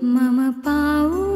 Mama Paul.